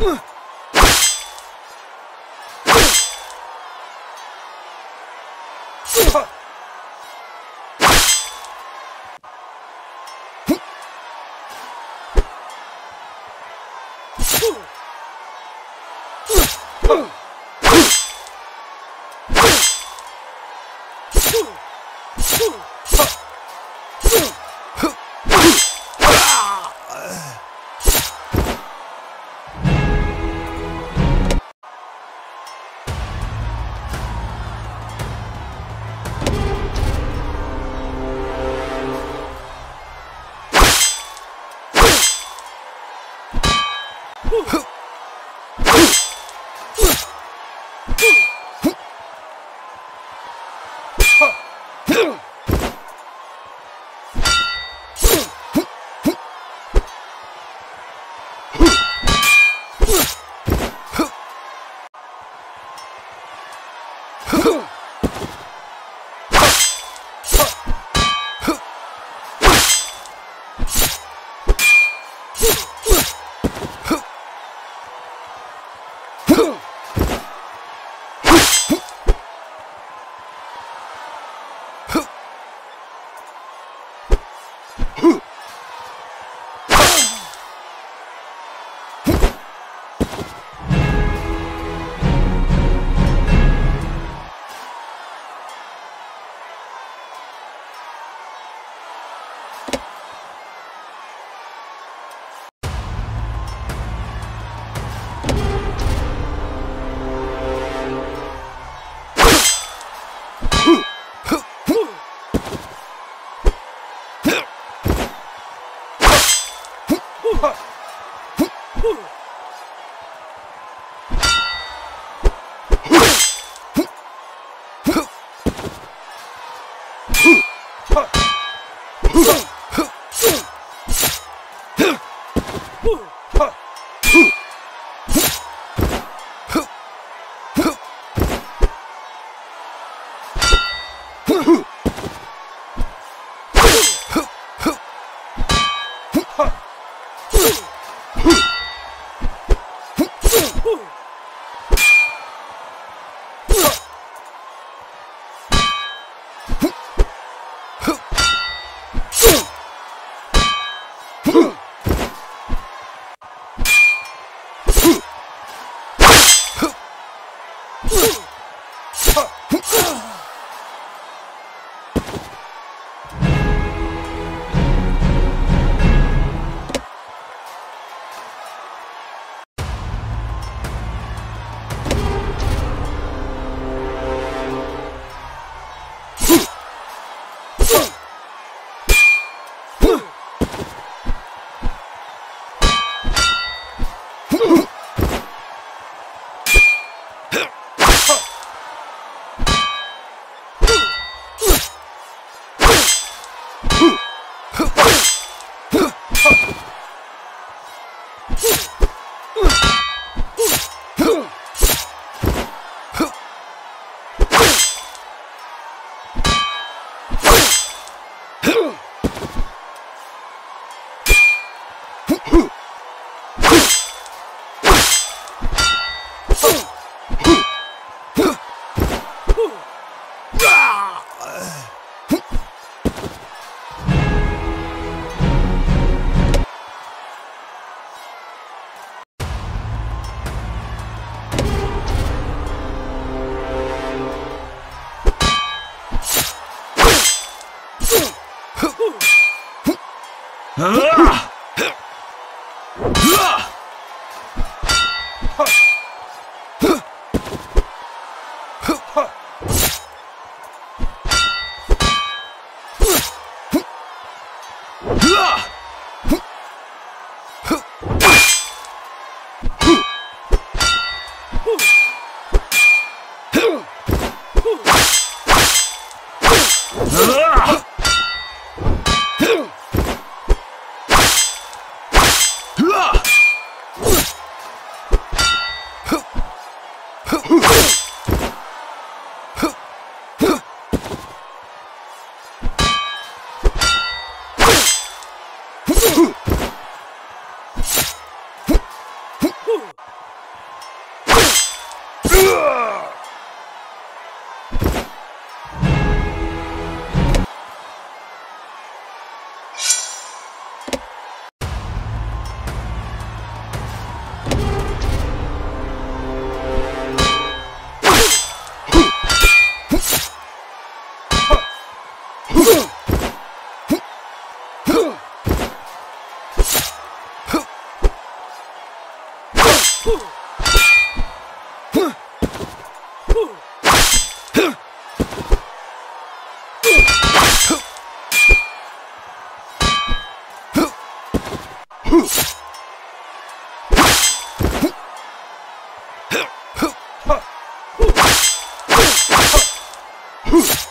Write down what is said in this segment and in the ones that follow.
Ugh! Huh. Ugh! Hoo!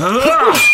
Huh!